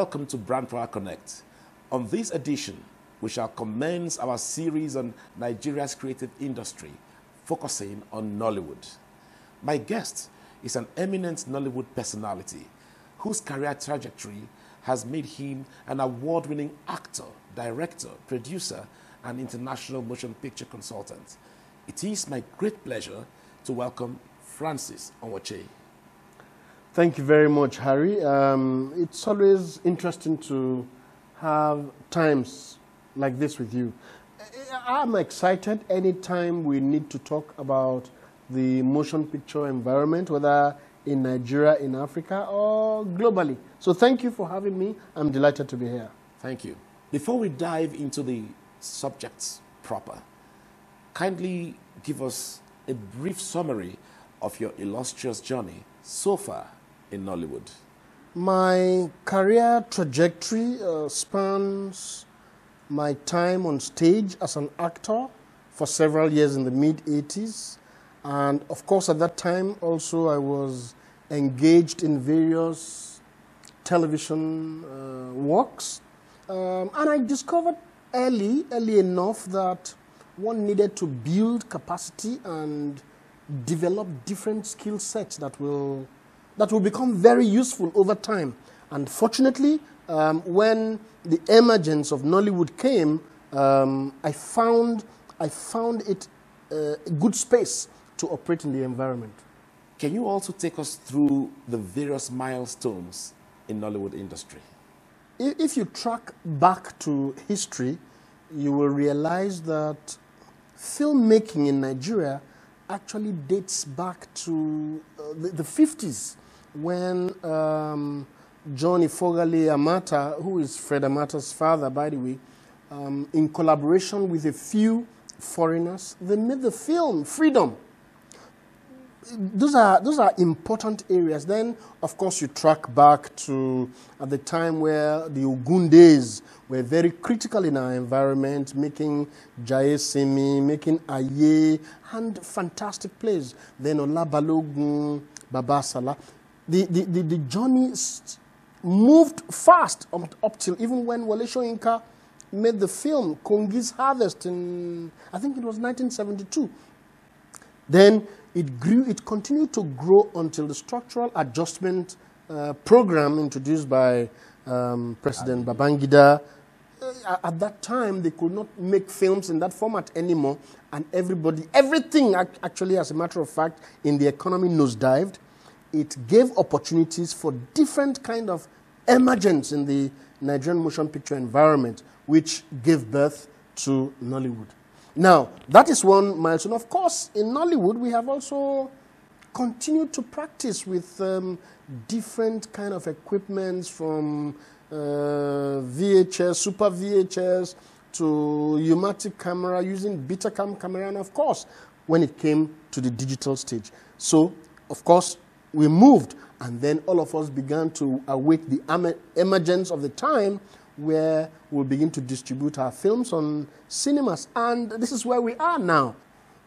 welcome to Brandpower Connect. On this edition, we shall commence our series on Nigeria's creative industry, focusing on Nollywood. My guest is an eminent Nollywood personality whose career trajectory has made him an award winning actor, director, producer, and international motion picture consultant. It is my great pleasure to welcome Francis Onwochei. Thank you very much, Harry. Um, it's always interesting to have times like this with you. I'm excited anytime we need to talk about the motion picture environment, whether in Nigeria, in Africa, or globally. So thank you for having me. I'm delighted to be here. Thank you. Before we dive into the subjects proper, kindly give us a brief summary of your illustrious journey so far in Nollywood? My career trajectory uh, spans my time on stage as an actor for several years in the mid 80s. And of course, at that time, also, I was engaged in various television uh, works. Um, and I discovered early, early enough, that one needed to build capacity and develop different skill sets that will that will become very useful over time. And fortunately, um, when the emergence of Nollywood came, um, I found I found it uh, a good space to operate in the environment. Can you also take us through the various milestones in Nollywood industry? If you track back to history, you will realize that filmmaking in Nigeria actually dates back to uh, the, the 50s when um, Johnny Fogali Amata, who is Fred Amata's father, by the way, um, in collaboration with a few foreigners, they made the film Freedom. Those are, those are important areas. Then, of course, you track back to at the time where the Ogundes were very critical in our environment, making Jaiyesimi, making Aye, and fantastic plays. Then Ola Balogun, Babasala the, the, the, journey moved fast up, up till even when Wole Soyinka made the film Kongi's Harvest in, I think it was 1972. Then it grew, it continued to grow until the structural adjustment uh, program introduced by um, President Babangida. Uh, at that time, they could not make films in that format anymore, and everybody, everything actually, as a matter of fact, in the economy nosedived it gave opportunities for different kind of emergence in the Nigerian motion picture environment, which gave birth to Nollywood. Now, that is one milestone. Of course, in Nollywood, we have also continued to practice with um, different kind of equipments from uh, VHS, Super VHS, to U-matic camera, using Betacam camera, and of course, when it came to the digital stage. So, of course, we moved, and then all of us began to await the emergence of the time where we'll begin to distribute our films on cinemas. And this is where we are now.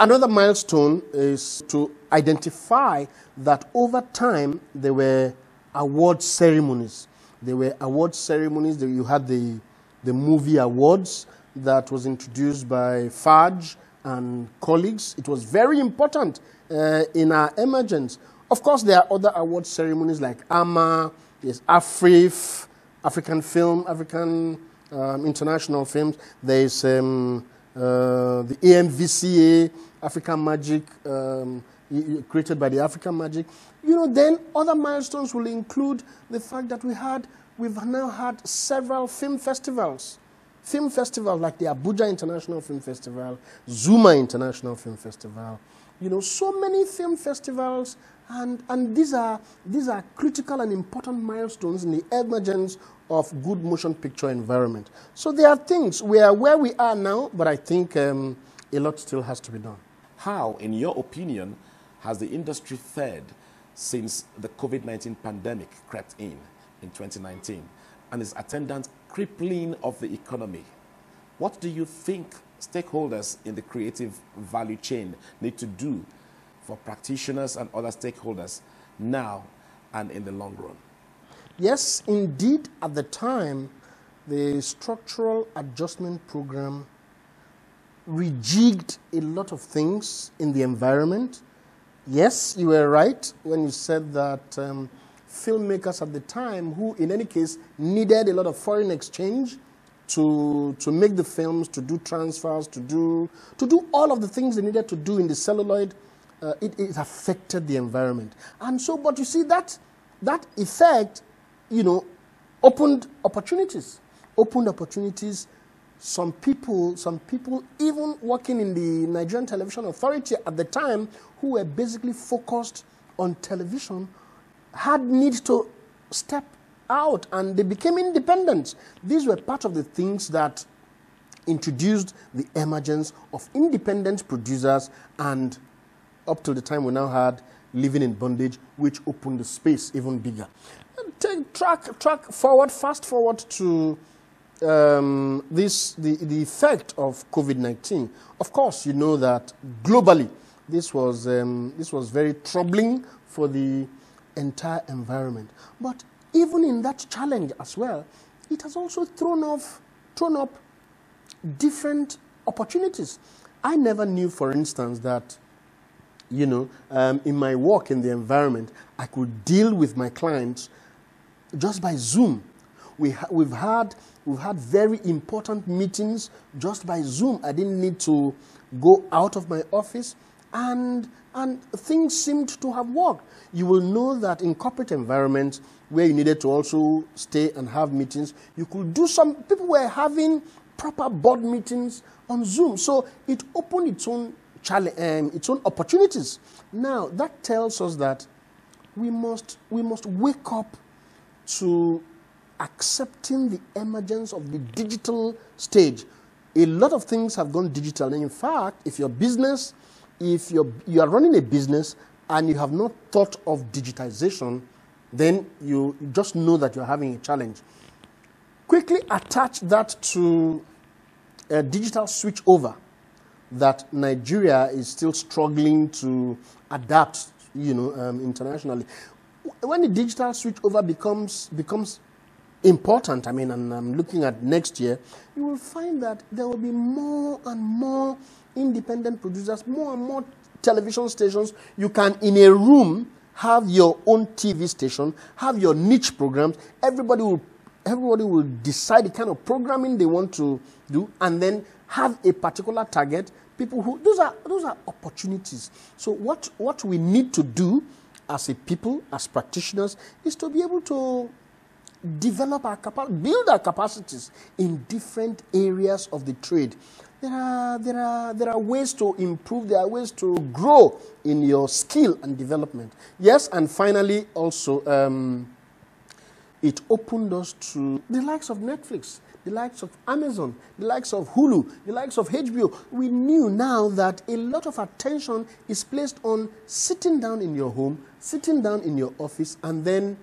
Another milestone is to identify that over time there were award ceremonies. There were award ceremonies. You had the, the movie awards that was introduced by Faj and colleagues. It was very important uh, in our emergence. Of course, there are other award ceremonies like AMA, there's AFRIFF, African Film, African um, International Films. There's um, uh, the AMVCA, African Magic, um, created by the African Magic. You know, then other milestones will include the fact that we had, we've now had several film festivals. Film festivals like the Abuja International Film Festival, Zuma International Film Festival. You know, so many film festivals and, and these, are, these are critical and important milestones in the emergence of good motion picture environment. So there are things, we are where we are now, but I think um, a lot still has to be done. How, in your opinion, has the industry fared since the COVID-19 pandemic crept in in 2019 and its attendant crippling of the economy? What do you think stakeholders in the creative value chain need to do for practitioners and other stakeholders now and in the long run? Yes, indeed, at the time, the structural adjustment program rejigged a lot of things in the environment. Yes, you were right when you said that um, filmmakers at the time, who in any case needed a lot of foreign exchange to, to make the films, to do transfers, to do, to do all of the things they needed to do in the celluloid, uh, it, it affected the environment. And so, but you see, that, that effect, you know, opened opportunities, opened opportunities some people, some people even working in the Nigerian Television Authority at the time, who were basically focused on television, had need to step out and they became independent. These were part of the things that introduced the emergence of independent producers and up to the time we now had living in bondage, which opened the space even bigger. Take track, track forward, fast forward to um, this, the, the effect of COVID-19, of course, you know that globally, this was, um, this was very troubling for the entire environment. But even in that challenge as well, it has also thrown, off, thrown up different opportunities. I never knew, for instance, that you know, um, in my work in the environment, I could deal with my clients just by Zoom. We ha we've had We've had very important meetings just by Zoom. I didn't need to go out of my office, and, and things seemed to have worked. You will know that in corporate environments where you needed to also stay and have meetings, you could do some, people were having proper board meetings on Zoom. So it opened its own, um, its own opportunities. Now, that tells us that we must, we must wake up to accepting the emergence of the digital stage. A lot of things have gone digital. And in fact, if your business, if you're, you are running a business and you have not thought of digitization, then you just know that you're having a challenge. Quickly attach that to a digital switchover that Nigeria is still struggling to adapt, you know, um, internationally. When the digital switchover becomes, becomes important, I mean, and I'm looking at next year, you will find that there will be more and more independent producers, more and more television stations. You can, in a room, have your own TV station, have your niche programs. Everybody will, everybody will decide the kind of programming they want to do, and then have a particular target. People who those are those are opportunities. So what what we need to do as a people, as practitioners, is to be able to develop our capacity, build our capacities in different areas of the trade. There are, there, are, there are ways to improve, there are ways to grow in your skill and development. Yes, and finally, also, um, it opened us to the likes of Netflix, the likes of Amazon, the likes of Hulu, the likes of HBO. We knew now that a lot of attention is placed on sitting down in your home, sitting down in your office, and then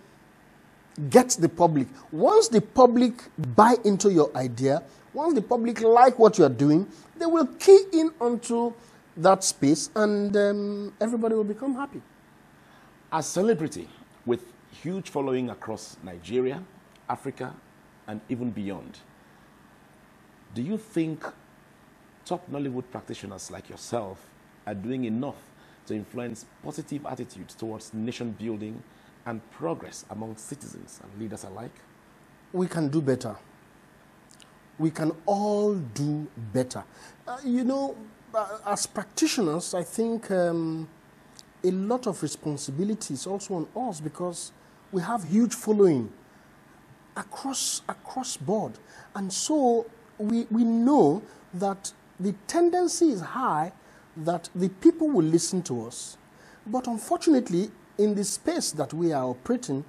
get the public. Once the public buy into your idea, once the public like what you are doing, they will key in onto that space and um, everybody will become happy. As a celebrity with huge following across Nigeria, Africa, and even beyond, do you think top Nollywood practitioners like yourself are doing enough to influence positive attitudes towards nation building and progress among citizens and leaders alike? We can do better. We can all do better. Uh, you know, uh, as practitioners, I think um, a lot of responsibility is also on us because we have huge following across across board, and so we we know that the tendency is high that the people will listen to us. But unfortunately, in the space that we are operating,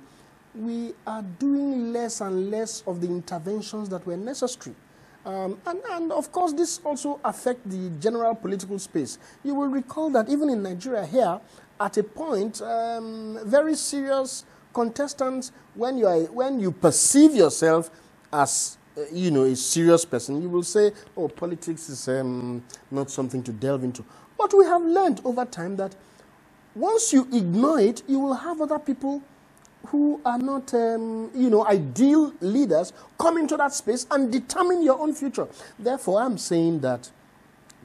we are doing less and less of the interventions that were necessary. Um, and, and, of course, this also affects the general political space. You will recall that even in Nigeria here, at a point, um, very serious contestants, when you, are, when you perceive yourself as uh, you know, a serious person, you will say, oh, politics is um, not something to delve into. But we have learned over time that once you ignore it, you will have other people who are not, um, you know, ideal leaders come into that space and determine your own future. Therefore, I'm saying that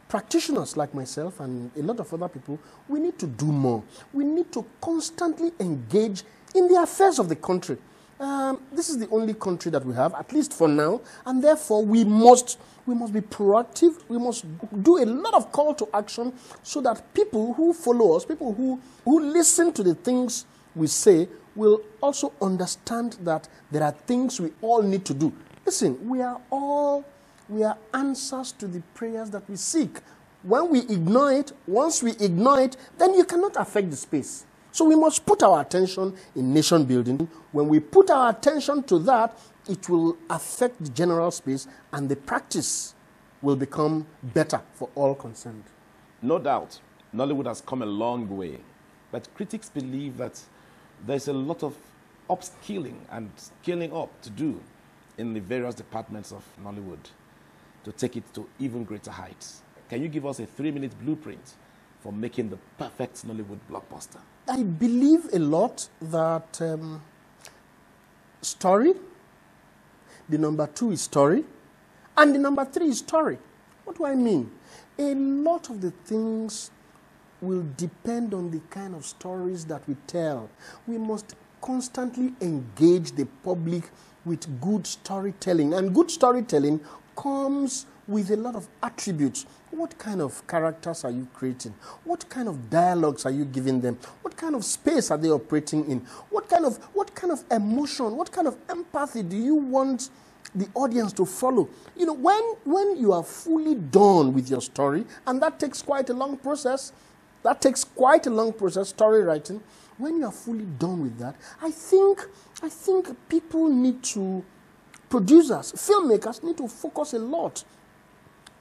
practitioners like myself and a lot of other people, we need to do more. We need to constantly engage in the affairs of the country. Um, this is the only country that we have, at least for now, and therefore we must we must be proactive. We must do a lot of call to action so that people who follow us, people who, who listen to the things we say, will also understand that there are things we all need to do. Listen, we are all we are answers to the prayers that we seek. When we ignore it, once we ignore it, then you cannot affect the space. So we must put our attention in nation building. When we put our attention to that, it will affect the general space and the practice will become better for all concerned. No doubt, Nollywood has come a long way, but critics believe that there's a lot of upskilling and scaling up to do in the various departments of Nollywood to take it to even greater heights. Can you give us a three minute blueprint for making the perfect Nollywood blockbuster? I believe a lot that um, story, the number two is story, and the number three is story. What do I mean? A lot of the things will depend on the kind of stories that we tell. We must constantly engage the public with good storytelling. And good storytelling comes with a lot of attributes. What kind of characters are you creating? What kind of dialogues are you giving them? What kind of space are they operating in? What kind of, what kind of emotion, what kind of empathy do you want the audience to follow? You know, when, when you are fully done with your story, and that takes quite a long process, that takes quite a long process, story writing. When you are fully done with that, I think, I think people need to producers, filmmakers need to focus a lot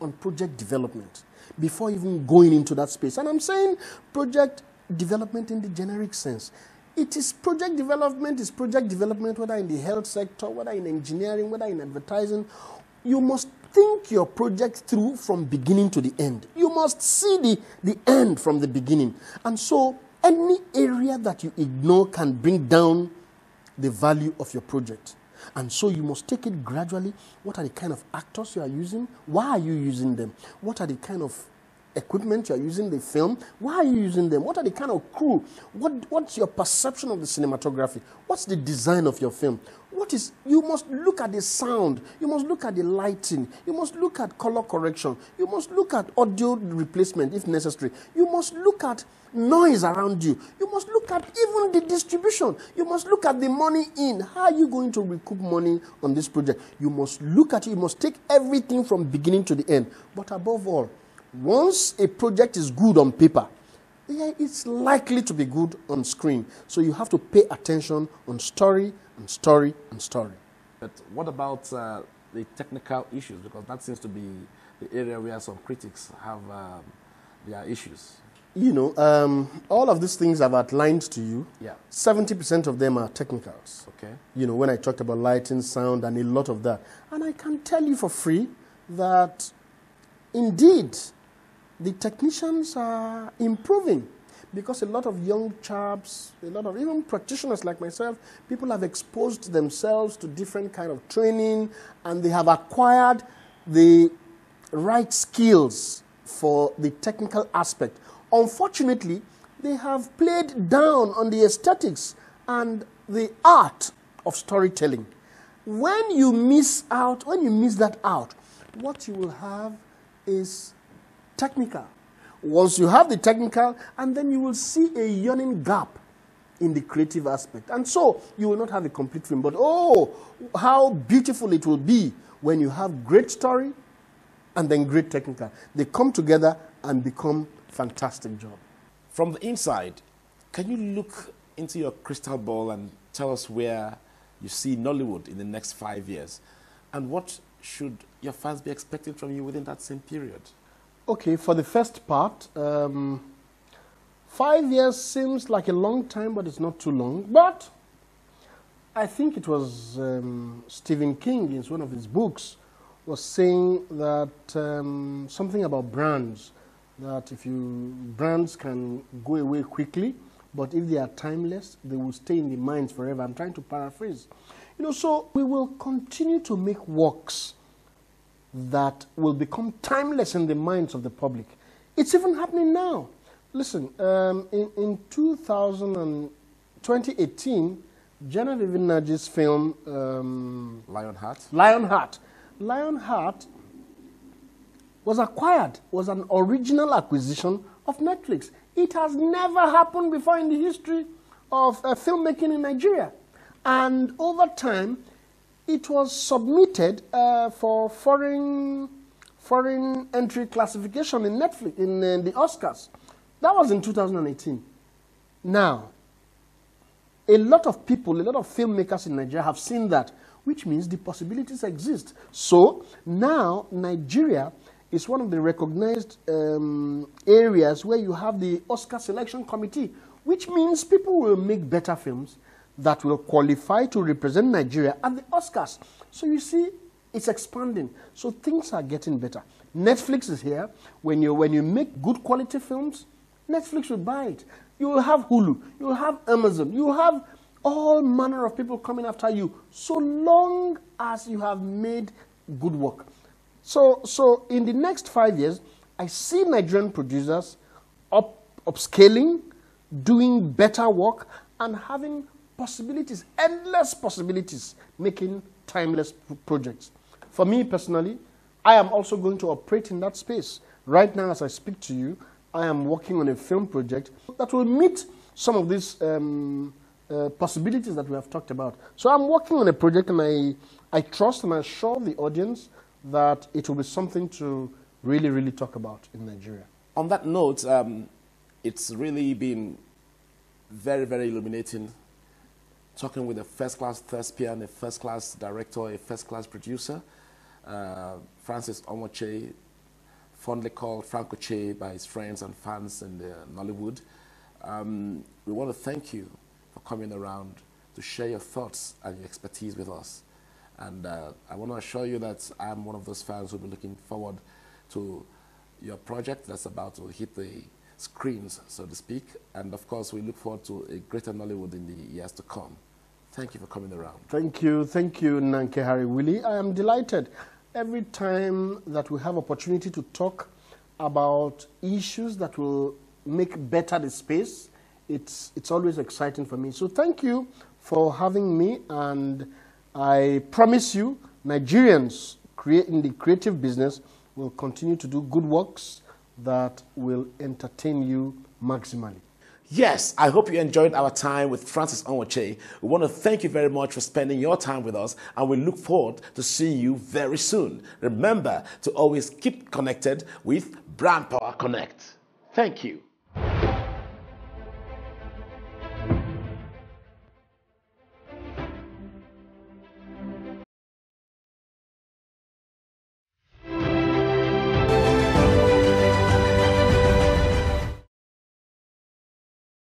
on project development before even going into that space. And I'm saying project development in the generic sense. It is project development, is project development, whether in the health sector, whether in engineering, whether in advertising. You must think your project through from beginning to the end. You must see the, the end from the beginning. And so, any area that you ignore can bring down the value of your project. And so you must take it gradually. What are the kind of actors you are using? Why are you using them? What are the kind of equipment you are using the film? Why are you using them? What are the kind of crew? What, what's your perception of the cinematography? What's the design of your film? What is, you must look at the sound, you must look at the lighting, you must look at color correction, you must look at audio replacement if necessary, you must look at noise around you, you must look at even the distribution, you must look at the money in. How are you going to recoup money on this project? You must look at it, you must take everything from beginning to the end. But above all, once a project is good on paper, yeah, it's likely to be good on screen. So you have to pay attention on story and story and story. But what about uh, the technical issues? Because that seems to be the area where some critics have um, their issues. You know, um, all of these things I've outlined to you, Yeah. 70% of them are technicals. Okay. You know, when I talked about lighting, sound, and a lot of that. And I can tell you for free that indeed the technicians are improving because a lot of young chaps, a lot of even practitioners like myself, people have exposed themselves to different kind of training and they have acquired the right skills for the technical aspect. Unfortunately, they have played down on the aesthetics and the art of storytelling. When you miss out, when you miss that out, what you will have is technical. Once you have the technical, and then you will see a yawning gap in the creative aspect. And so you will not have a complete film. But oh, how beautiful it will be when you have great story and then great technical. They come together and become fantastic job. From the inside, can you look into your crystal ball and tell us where you see Nollywood in the next five years? And what should your fans be expecting from you within that same period? Okay, for the first part, um, five years seems like a long time, but it's not too long. But I think it was um, Stephen King in one of his books was saying that um, something about brands that if you brands can go away quickly, but if they are timeless, they will stay in the minds forever. I'm trying to paraphrase. You know, so we will continue to make works that will become timeless in the minds of the public. It's even happening now. Listen, um, in, in 2000 and 2018, Genevieve Nnaji's film um, Lionheart. Lionheart. Lionheart was acquired, was an original acquisition of Netflix. It has never happened before in the history of uh, filmmaking in Nigeria. And over time, it was submitted uh, for foreign, foreign entry classification in Netflix, in uh, the Oscars. That was in 2018. Now, a lot of people, a lot of filmmakers in Nigeria have seen that, which means the possibilities exist. So now Nigeria is one of the recognized um, areas where you have the Oscar Selection Committee, which means people will make better films that will qualify to represent Nigeria at the Oscars. So you see, it's expanding. So things are getting better. Netflix is here. When you, when you make good quality films, Netflix will buy it. You will have Hulu. You will have Amazon. You will have all manner of people coming after you, so long as you have made good work. So, so in the next five years, I see Nigerian producers up, upscaling, doing better work, and having possibilities, endless possibilities, making timeless projects. For me personally, I am also going to operate in that space. Right now, as I speak to you, I am working on a film project that will meet some of these um, uh, possibilities that we have talked about. So I'm working on a project and I, I trust and I assure the audience that it will be something to really, really talk about in Nigeria. On that note, um, it's really been very, very illuminating talking with a first class thespian, a first class director, a first class producer, uh, Francis Onwochei, fondly called Franco Che by his friends and fans in the Nollywood. Um, we want to thank you for coming around to share your thoughts and your expertise with us. And uh, I want to assure you that I'm one of those fans who'll be looking forward to your project that's about to hit the screens, so to speak. And of course, we look forward to a greater Nollywood in the years to come. Thank you for coming around. Thank you. Thank you, Nanke Harry Willie. I am delighted every time that we have opportunity to talk about issues that will make better the space, it's, it's always exciting for me. So thank you for having me, and I promise you, Nigerians in the creative business will continue to do good works that will entertain you maximally. Yes, I hope you enjoyed our time with Francis Onwochei. We want to thank you very much for spending your time with us, and we look forward to seeing you very soon. Remember to always keep connected with Brand Power Connect. Thank you.